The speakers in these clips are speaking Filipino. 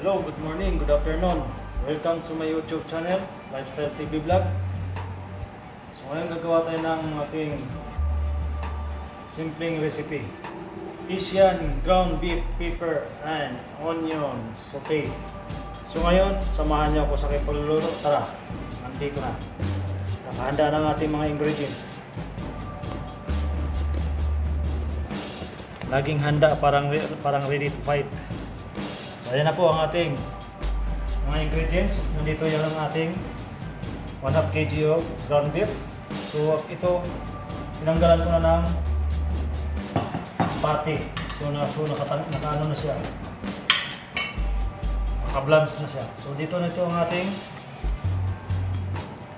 Hello, good morning, good afternoon. Welcome to my YouTube channel, Lifestyle TV Vlog. So ngayon gagawa tayo ng ating simpleng recipe. Asian ground beef, pepper, and onion saute. So ngayon, samahan niyo ako sa aking pagluluto. Tara, nandito na. Nakahanda na ang ating mga ingredients. Laging handa, parang, parang ready to fight. So ayan na po ang ating mga ingredients. Nandito yan ang ating 1 half kg of ground beef. So ito, tinanggalan ko na ng pati. So, na, so nakatang, nakaano na siya. Naka-blanch na siya. So dito na ito ang ating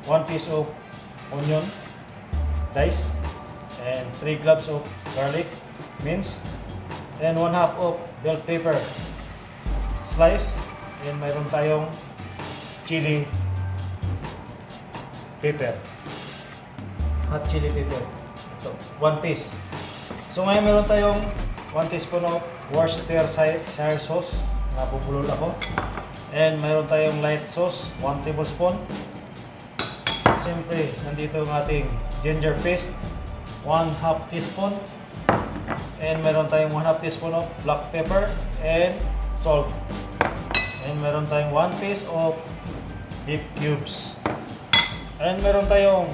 1 piece of onion dice and 3 cloves of garlic mince and 1 half of bell pepper slice and mayroon tayong chili pepper. Hot chili pepper. Ito 1 piece. So ngayon meron tayong 1 teaspoon of Worcestershire sauce. Napupulol ako. And mayroon tayong light sauce 1 tablespoon. Siyempre, nandito ang ating ginger paste, 1 half teaspoon. And meron tayong 1 half teaspoon of black pepper. And salt. And meron tayong 1 piece of beef cubes. And meron tayong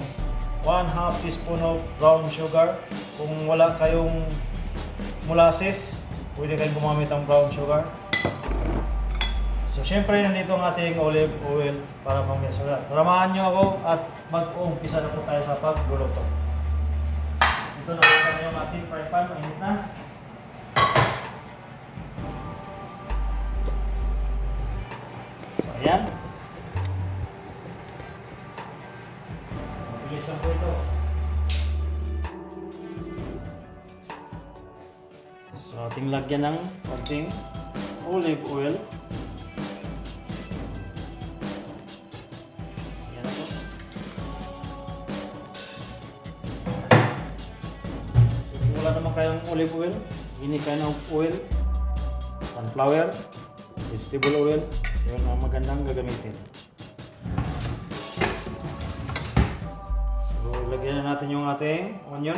1 half teaspoon of brown sugar. Kung wala kayong molasses, pwede kayong gumamit ng brown sugar. So, syempre, nandito ang ating olive oil para pang-mesura. Samahan nyo ako at mag-uumpisa na po tayo sa pagluluto. Ito na po yung ating fry pan. Mainit na. Ayan. Mabilis lang po ito. So, ating lagyan ng konting olive oil. Kayong olive oil, hindi kayo ng oil, sunflower, vegetable oil, yun ang magandang gagamitin. So, lagyan na natin yung ating onion.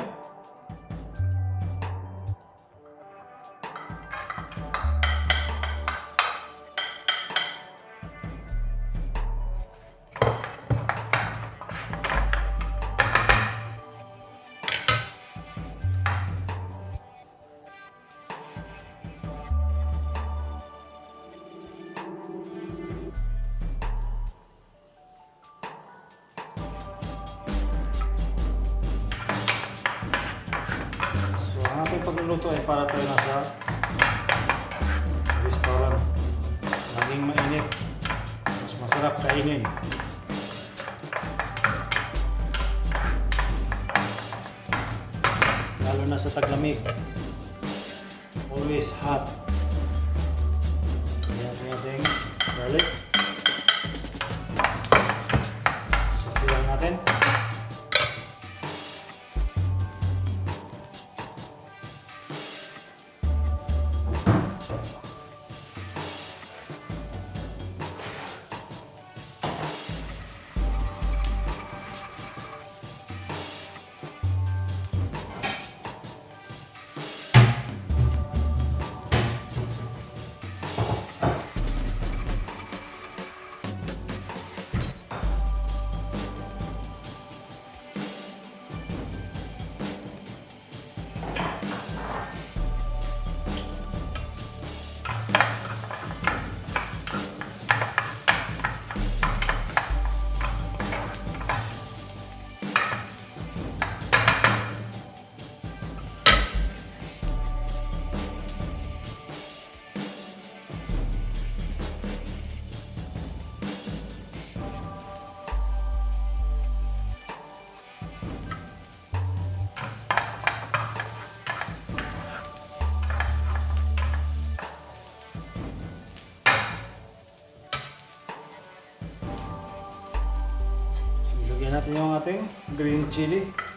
Pagluluto ay para tayo nasa restaurant. Laging mainit. Mas masarap kainin. Lalo na sa taglamig. Always hot. Ayan ating garlic. Natin green chili.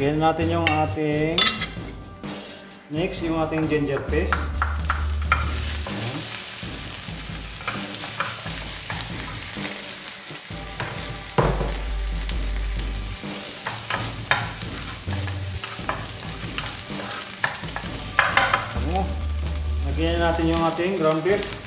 Lagyan natin yung ating next yung ating ginger paste. Lagyan natin yung ating ground beef.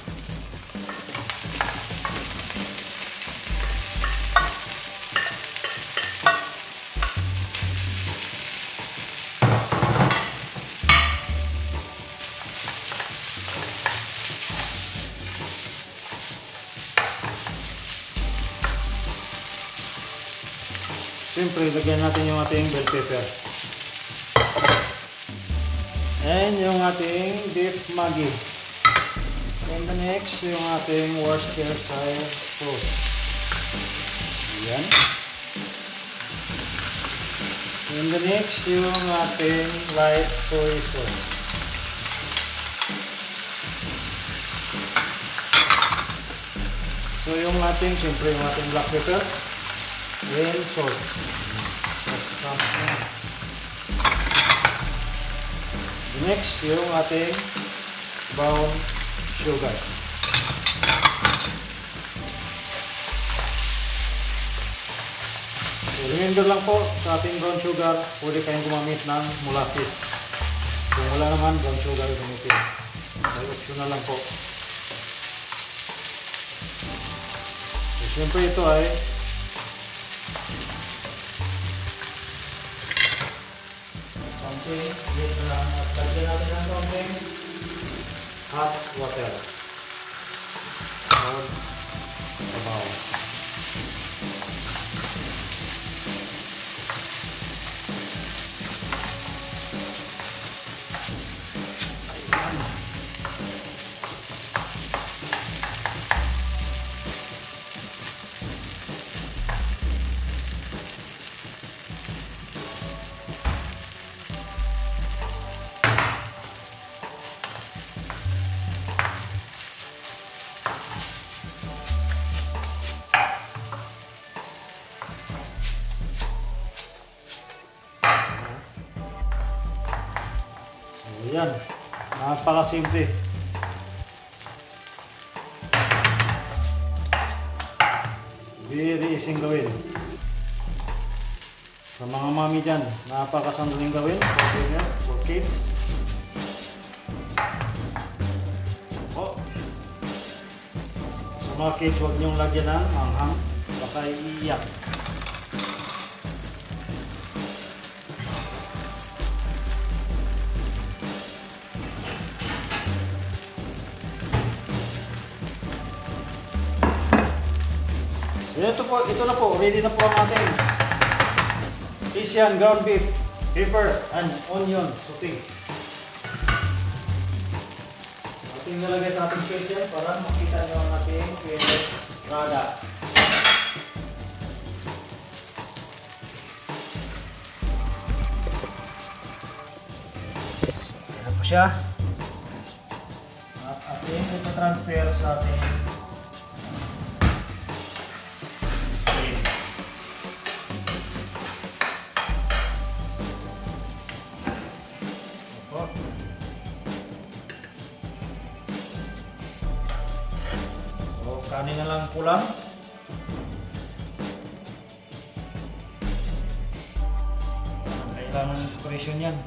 Siyempre, lagyan natin yung ating bell pepper. And yung ating beef maggi. And the next, yung ating Worcestershire sauce. Ayan. And the next, yung ating light soy sauce. So yung ating, siyempre yung ating black pepper and salt. That's comes na. The next, yung ating brown sugar. So, remember lang po, sa ating brown sugar, pwede kayong gumamit ng molasses. Kung wala naman, brown sugar gamitin. May optional lang po. So, siyempre ito ay something with lang at lagyan natin ng something hot water or yan. Napakasimple. Very easy gawin. Sa mga mami dyan, napakasandaling gawin for dinner, for kids. Oh. Sa mga kids, huwag niyong lagyan ng manghang. Baka iiyak. Po, ito na po, ready na po ang ating Asian ground beef, pepper, and onion sauté. Ating nilagay sa ating yan para makita nyo ang ating finished product. Na po siya. At ating ito transfer sa ating na lang kulang. Kailangan ng preparation yan.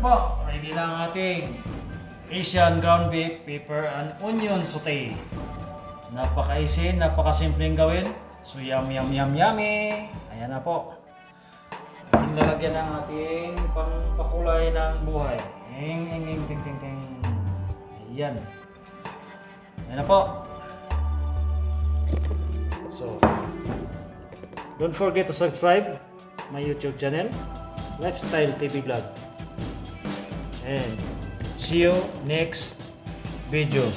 Po. Ready na ang ating Asian ground beef, pepper, and onion sauté. Napaka-easy, napaka-simpleng gawin. So yum yum yum yummy. Ayan na po. Ating lalagyan ng ating pangpakulay ng buhay. Ing, ing, ing, ting, ting, ting. Ayan. Ayan na po. So, don't forget to subscribe my YouTube channel, Lifestyle TV Vlog. And see you next video.